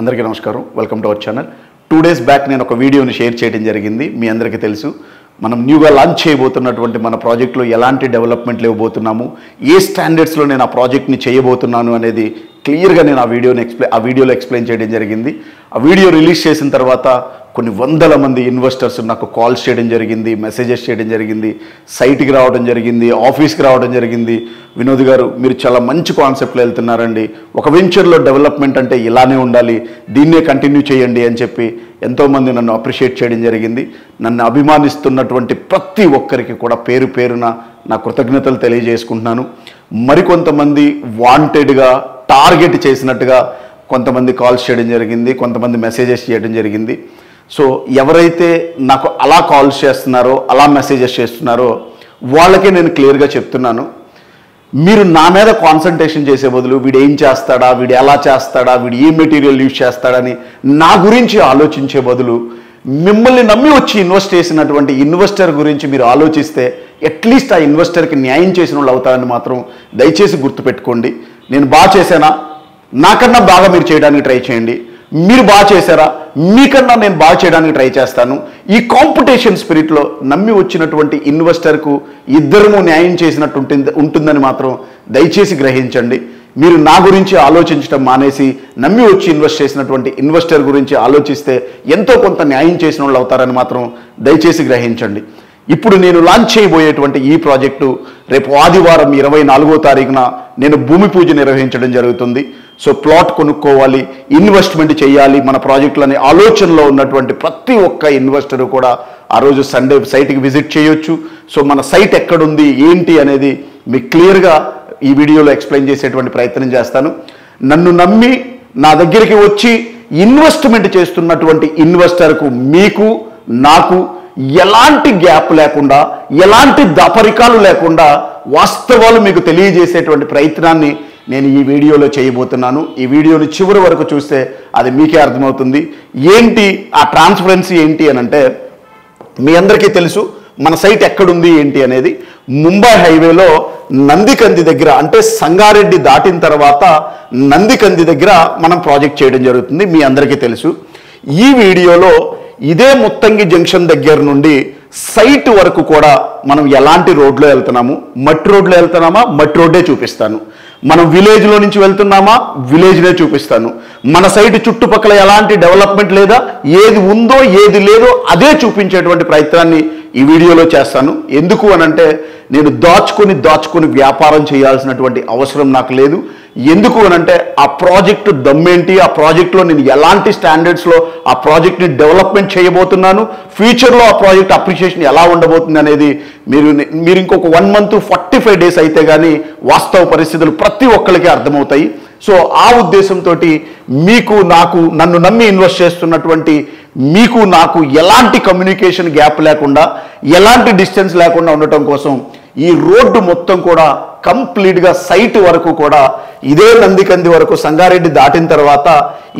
అందరికీ నమస్కారం. Welcome to our channel two days back నేను ఒక వీడియోని షేర్ చేయడం జరిగింది. మీ అందరికీ తెలుసు. మనం న్యూగా లాంచ్ చేయబోతున్నటువంటి మన ప్రాజెక్ట్లో ఎలాంటి డెవలప్మెంట్లు ఇవ్వబోతున్నాము ఏ స్టాండర్డ్స్లో నేను ఆ ప్రాజెక్ట్ని చేయబోతున్నాను అనేది క్లియర్గా నేను ఆ వీడియోని ఎక్స్ప్లెయిన్ ఆ వీడియోలో ఎక్స్ప్లెయిన్ చేయడం జరిగింది. ఆ వీడియో రిలీజ్ చేసిన తర్వాత కొన్ని వందల మంది ఇన్వెస్టర్స్ నాకు కాల్స్ చేయడం జరిగింది మెసేజెస్ చేయడం జరిగింది సైట్కి రావడం జరిగింది ఆఫీస్కి రావడం జరిగింది. వినోద్ గారు మీరు చాలా మంచి కాన్సెప్ట్లో వెళ్తున్నారండి. ఒక వెంచర్లో డెవలప్మెంట్ అంటే ఇలానే ఉండాలి దీన్నే కంటిన్యూ చేయండి అని చెప్పి ఎంతోమంది నన్ను అప్రిషియేట్ చేయడం జరిగింది. నన్ను అభిమానిస్తున్నటువంటి ప్రతి ఒక్కరికి కూడా పేరు పేరున నా కృతజ్ఞతలు తెలియజేసుకుంటున్నాను. మరికొంతమంది వాంటెడ్గా టార్గెట్ చేసినట్టుగా కొంతమంది కాల్స్ చేయడం జరిగింది కొంతమంది మెసేజెస్ చేయడం జరిగింది. సో ఎవరైతే నాకు అలా కాల్స్ చేస్తున్నారో అలా మెసేజెస్ చేస్తున్నారో వాళ్ళకే నేను క్లియర్గా చెప్తున్నాను. మీరు నా మీద కాన్సన్ట్రేషన్ చేసే బదులు వీడు ఏం చేస్తాడా వీడు ఎలా చేస్తాడా వీడు ఏ మెటీరియల్ యూజ్ చేస్తాడని నా గురించి ఆలోచించే బదులు మిమ్మల్ని నమ్మి వచ్చి ఇన్వెస్ట్ చేసినటువంటి ఇన్వెస్టర్ గురించి మీరు ఆలోచిస్తే అట్లీస్ట్ ఆ ఇన్వెస్టర్కి న్యాయం చేసిన వాళ్ళు అవుతారని మాత్రం దయచేసి గుర్తుపెట్టుకోండి. నేను బాగా చేశానా? నాకన్నా బాగా మీరు చేయడానికి ట్రై చేయండి. మీరు బాగా చేశారా? మీకన్నా నేను బాగా చేయడానికి ట్రై చేస్తాను. ఈ కాంపిటీషన్ స్పిరిట్లో నమ్మి వచ్చినటువంటి ఇన్వెస్టర్కు ఇద్దరము న్యాయం చేసినట్టు ఉంటుంది ఉంటుందని మాత్రం దయచేసి గ్రహించండి. మీరు నా గురించి ఆలోచించడం మానేసి నమ్మి వచ్చి ఇన్వెస్ట్ చేసినటువంటి ఇన్వెస్టర్ గురించి ఆలోచిస్తే ఎంతో కొంత న్యాయం చేసిన వాళ్ళు అవుతారని మాత్రం దయచేసి గ్రహించండి. ఇప్పుడు నేను లాంచ్ చేయబోయేటువంటి ఈ ప్రాజెక్టు రేపు ఆదివారం ఇరవై నాలుగో తారీఖున నేను భూమి పూజ నిర్వహించడం జరుగుతుంది. సో ప్లాట్ కొనుక్కోవాలి ఇన్వెస్ట్మెంట్ చేయాలి మన ప్రాజెక్టులనే ఆలోచనలో ఉన్నటువంటి ప్రతి ఒక్క ఇన్వెస్టర్ కూడా ఆ రోజు సండే సైట్కి విజిట్ చేయొచ్చు. సో మన సైట్ ఎక్కడుంది ఏంటి అనేది మీకు క్లియర్గా ఈ వీడియోలో ఎక్స్ప్లెయిన్ చేసేటువంటి ప్రయత్నం చేస్తాను. నన్ను నమ్మి నా దగ్గరికి వచ్చి ఇన్వెస్ట్మెంట్ చేస్తున్నటువంటి ఇన్వెస్టర్కు మీకు నాకు ఎలాంటి గ్యాప్ లేకుండా ఎలాంటి దపరికాలు లేకుండా వాస్తవాలు మీకు తెలియజేసేటువంటి ప్రయత్నాన్ని నేను ఈ వీడియోలో చేయబోతున్నాను. ఈ వీడియోని చివరి వరకు చూస్తే అది మీకే అర్థమవుతుంది. ఏంటి ఆ ట్రాన్స్పరెన్సీ ఏంటి అని అంటే మీ అందరికీ తెలుసు మన సైట్ ఎక్కడుంది ఏంటి అనేది. ముంబై హైవేలో నందికంది దగ్గర అంటే సంగారెడ్డి దాటిన తర్వాత నందికంది దగ్గర మనం ప్రాజెక్ట్ చేయడం జరుగుతుంది. మీ అందరికీ తెలుసు. ఈ వీడియోలో ఇదే ముత్తంగి జంక్షన్ దగ్గర నుండి సైట్ వరకు కూడా మనం ఎలాంటి రోడ్లో వెళ్తున్నాము? మట్టి రోడ్లో వెళ్తున్నామా? మట్టి రోడ్డే చూపిస్తాను. మనం విలేజ్లో నుంచి వెళ్తున్నామా? విలేజ్నే చూపిస్తాను. మన సైట్ చుట్టుపక్కల ఎలాంటి డెవలప్మెంట్ లేదా ఏది ఉందో ఏది లేదో అదే చూపించేటువంటి ప్రయత్నాన్ని ఈ వీడియోలో చేస్తాను. ఎందుకు అనంటే నేను దాచుకొని దాచుకొని వ్యాపారం చేయాల్సినటువంటి అవసరం నాకు లేదు. ఎందుకు అనంటే ఆ ప్రాజెక్టు దమ్మేంటి? ఆ ప్రాజెక్ట్లో నేను ఎలాంటి స్టాండర్డ్స్లో ఆ ప్రాజెక్ట్ని డెవలప్మెంట్ చేయబోతున్నాను? ఫ్యూచర్లో ఆ ప్రాజెక్ట్ అప్రిషియేషన్ ఎలా ఉండబోతుంది అనేది మీరు మీరు ఇంకొక one month forty five days అయితే కానీ వాస్తవ పరిస్థితులు ప్రతి ఒక్కరికి అర్థమవుతాయి. సో ఆ ఉద్దేశంతో మీకు నాకు నన్ను నమ్మి ఇన్వెస్ట్ చేస్తున్నటువంటి మీకు నాకు ఎలాంటి కమ్యూనికేషన్ గ్యాప్ లేకుండా ఎలాంటి డిస్టెన్స్ లేకుండా ఉండటం కోసం ఈ రోడ్డు మొత్తం కూడా కంప్లీట్గా సైట్ వరకు కూడా ఇదే నందికంది వరకు సంగారెడ్డి దాటిన తర్వాత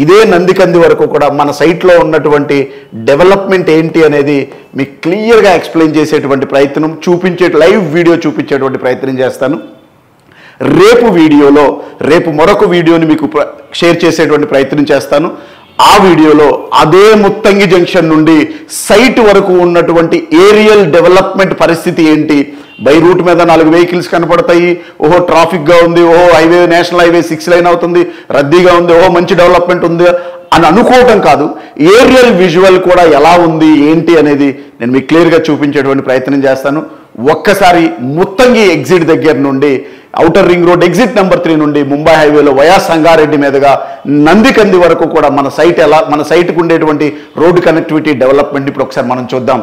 ఇదే నందికంది వరకు కూడా మన సైట్లో ఉన్నటువంటి డెవలప్మెంట్ ఏంటి అనేది మీకు క్లియర్గా ఎక్స్ప్లెయిన్ చేసేటువంటి ప్రయత్నం చూపించే లైవ్ వీడియో చూపించేటువంటి ప్రయత్నం చేస్తాను. రేపు వీడియోలో రేపు మరొక వీడియోని మీకు షేర్ చేసేటువంటి ప్రయత్నం చేస్తాను. ఆ వీడియోలో అదే ముత్తంగి జంక్షన్ నుండి సైట్ వరకు ఉన్నటువంటి ఏరియల్ డెవలప్మెంట్ పరిస్థితి ఏంటి? బై రూట్ మీద నాలుగు వెహికల్స్ కనపడతాయి. ఓహో ట్రాఫిక్గా ఉంది. ఓహో highway national highway six lane అవుతుంది. రద్దీగా ఉంది. ఓహో మంచి డెవలప్మెంట్ ఉంది అని అనుకోవటం కాదు. ఏరియల్ విజువల్ కూడా ఎలా ఉంది? ఏంటి అనేది నేను మీకు క్లియర్గా చూపించేటువంటి ప్రయత్నం చేస్తాను. ఒక్కసారి ముత్తంగి ఎగ్జిట్ దగ్గర నుండి outer ring road exit number three నుండి ముంబై హైవేలో వయా సంగారెడ్డి మీదుగా నందికంది వరకు కూడా మన సైట్ ఎలా మన సైట్కు ఉండేటువంటి రోడ్డు కనెక్టివిటీ డెవలప్మెంట్ ఇప్పుడు ఒకసారి మనం చూద్దాం.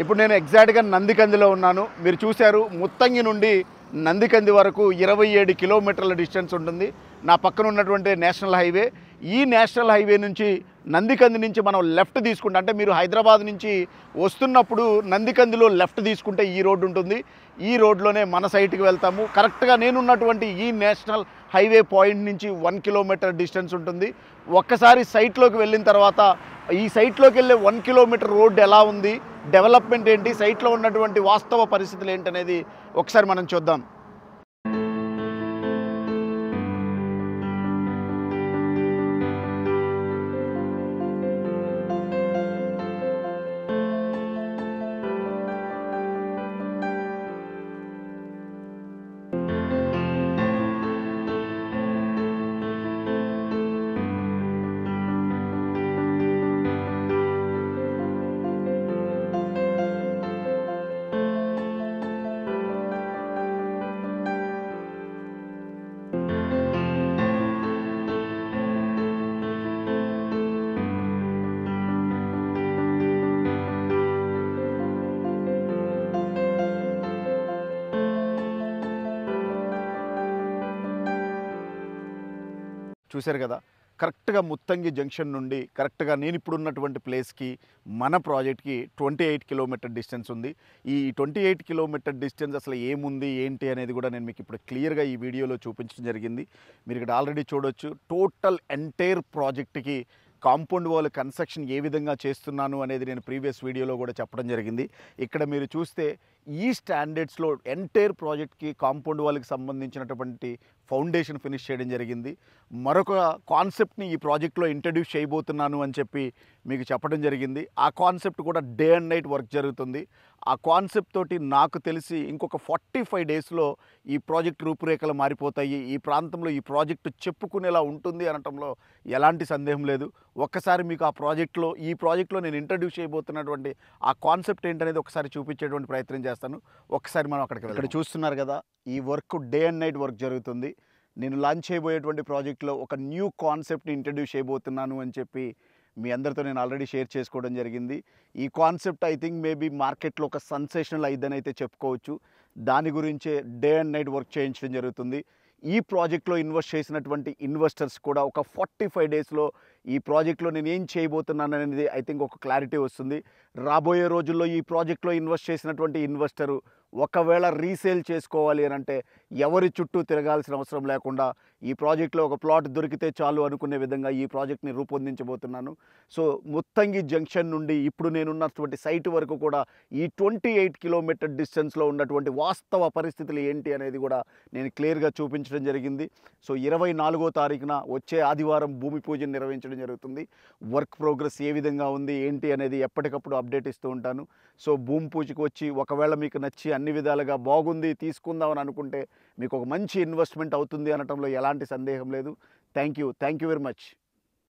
ఇప్పుడు నేను ఎగ్జాక్ట్గా నందికందిలో ఉన్నాను. మీరు చూశారు ముత్తంగి నుండి నందికంది వరకు ఇరవై ఏడు కిలోమీటర్ల డిస్టెన్స్ ఉంటుంది. నా పక్కన ఉన్నటువంటి నేషనల్ హైవే. ఈ నేషనల్ హైవే నుంచి నందికంది నుంచి మనం లెఫ్ట్ తీసుకుంటే అంటే మీరు హైదరాబాద్ నుంచి వస్తున్నప్పుడు నందికందిలో లెఫ్ట్ తీసుకుంటే ఈ రోడ్డు ఉంటుంది. ఈ రోడ్లోనే మన సైట్కి వెళ్తాము. కరెక్ట్గా నేనున్నటువంటి ఈ నేషనల్ హైవే పాయింట్ నుంచి వన్ కిలోమీటర్ డిస్టెన్స్ ఉంటుంది. ఒక్కసారి సైట్లోకి వెళ్ళిన తర్వాత ఈ సైట్లోకి వెళ్ళే వన్ కిలోమీటర్ రోడ్డు ఎలా ఉంది డెవలప్మెంట్ ఏంటి సైట్లో ఉన్నటువంటి వాస్తవ పరిస్థితులు ఏంటి అనేది ఒకసారి మనం చూద్దాం. చూశారు కదా కరెక్ట్గా ముత్తంగి జంక్షన్ నుండి కరెక్ట్గా నేను ఇప్పుడు ఉన్నటువంటి ప్లేస్కి మన ప్రాజెక్ట్కి ట్వంటీ ఎయిట్ కిలోమీటర్ డిస్టెన్స్ ఉంది. ఈ ట్వంటీ ఎయిట్ కిలోమీటర్ డిస్టెన్స్ అసలు ఏముంది ఏంటి అనేది కూడా నేను మీకు ఇప్పుడు క్లియర్గా ఈ వీడియోలో చూపించడం జరిగింది. మీరు ఇక్కడ ఆల్రెడీ చూడొచ్చు టోటల్ ఎంటైర్ ప్రాజెక్ట్కి కాంపౌండ్ వాల్ కన్స్ట్రక్షన్ ఏ విధంగా చేస్తున్నాను అనేది నేను ప్రీవియస్ వీడియోలో కూడా చెప్పడం జరిగింది. ఇక్కడ మీరు చూస్తే ఈ స్టాండర్డ్స్లో ఎంటైర్ ప్రాజెక్ట్కి కాంపౌండ్ వాల్కి సంబంధించినటువంటి ఫౌండేషన్ ఫినిష్ చేయడం జరిగింది. మరొక కాన్సెప్ట్ని ఈ ప్రాజెక్ట్లో ఇంట్రడ్యూస్ చేయబోతున్నాను అని చెప్పి మీకు చెప్పడం జరిగింది. ఆ కాన్సెప్ట్ కూడా డే అండ్ నైట్ వర్క్ జరుగుతుంది. ఆ కాన్సెప్ట్ తోటి నాకు తెలిసి ఇంకొక ఫార్టీ ఫైవ్ డేస్లో ఈ ప్రాజెక్ట్ రూపురేఖలు మారిపోతాయి. ఈ ప్రాంతంలో ఈ ప్రాజెక్టు చెప్పుకునేలా ఉంటుంది అనటంలో ఎలాంటి సందేహం లేదు. ఒక్కసారి మీకు ఆ ప్రాజెక్ట్లో ఈ ప్రాజెక్ట్లో నేను ఇంట్రడ్యూస్ చేయబోతున్నటువంటి ఆ కాన్సెప్ట్ ఏంటనేది ఒకసారి చూపించేటువంటి ప్రయత్నం చేస్తాను. ఒకసారి మనం అక్కడికి ఇక్కడ చూస్తున్నారు కదా ఈ work day and night work జరుగుతుంది. నేను లాంచ్ చేయబోయేటువంటి ప్రాజెక్ట్లో ఒక న్యూ కాన్సెప్ట్ని ఇంట్రడ్యూస్ చేయబోతున్నాను అని చెప్పి మీ అందరితో నేను ఆల్రెడీ షేర్ చేసుకోవడం జరిగింది. ఈ కాన్సెప్ట్ ఐ థింక్ మేబీ మార్కెట్లో ఒక సన్సేషనల్ అయిద్దని అయితే చెప్పుకోవచ్చు. దాని గురించే డే అండ్ నైట్ వర్క్ చేయించడం జరుగుతుంది. ఈ ప్రాజెక్ట్లో ఇన్వెస్ట్ చేసినటువంటి ఇన్వెస్టర్స్ కూడా ఒక ఫార్టీ ఫైవ్ డేస్లో ఈ ప్రాజెక్ట్లో నేను ఏం చేయబోతున్నాను అనేది ఐ థింక్ ఒక క్లారిటీ వస్తుంది. రాబోయే రోజుల్లో ఈ ప్రాజెక్ట్లో ఇన్వెస్ట్ చేసినటువంటి ఇన్వెస్టరు ఒకవేళ రీసేల్ చేసుకోవాలి అని అంటే ఎవరి చుట్టూ తిరగాల్సిన అవసరం లేకుండా ఈ ప్రాజెక్ట్లో ఒక ప్లాట్ దొరికితే చాలు అనుకునే విధంగా ఈ ప్రాజెక్ట్ని రూపొందించబోతున్నాను. సో ముత్తంగి జంక్షన్ నుండి ఇప్పుడు నేనున్నటువంటి సైట్ వరకు కూడా ఈ ట్వంటీ ఎయిట్ కిలోమీటర్ డిస్టెన్స్లో ఉన్నటువంటి వాస్తవ పరిస్థితులు ఏంటి అనేది కూడా నేను క్లియర్గా చూపించడం జరిగింది. సో ఇరవై నాలుగో తారీఖున వచ్చే ఆదివారం భూమి పూజను నిర్వహించడం జరుగుతుంది. వర్క్ ప్రోగ్రెస్ ఏ విధంగా ఉంది ఏంటి అనేది ఎప్పటికప్పుడు అప్డేట్ ఇస్తూ ఉంటాను. సో భూమి పూజకు వచ్చి ఒకవేళ మీకు నచ్చి అన్ని విధాలుగా బాగుంది తీసుకుందామని అనుకుంటే మీకు ఒక మంచి ఇన్వెస్ట్మెంట్ అవుతుంది అనటంలో ఎలాంటి సందేహం లేదు. Thank you thank you very much